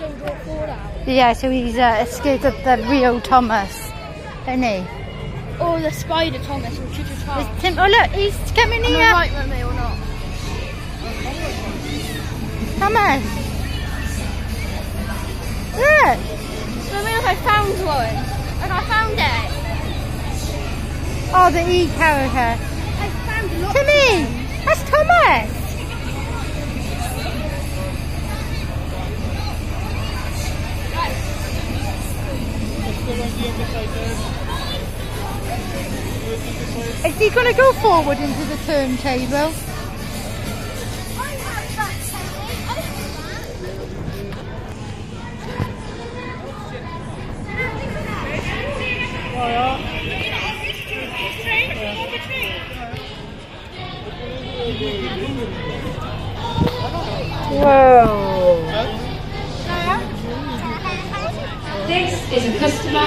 still draw four out. Yeah, so he's uh, scared of the real Thomas, isn't he? Or the spider Thomas or Choo-Choo Charles. It's Tim. Oh look, he's coming Am I here. right, Romeo, or not? Thomas. Look. Romeo, look, I found one. Like, I found it. Oh, the E character. Is he going to go forward into the turntable? I have that, Teddy. I have that. Whoa. This is a customer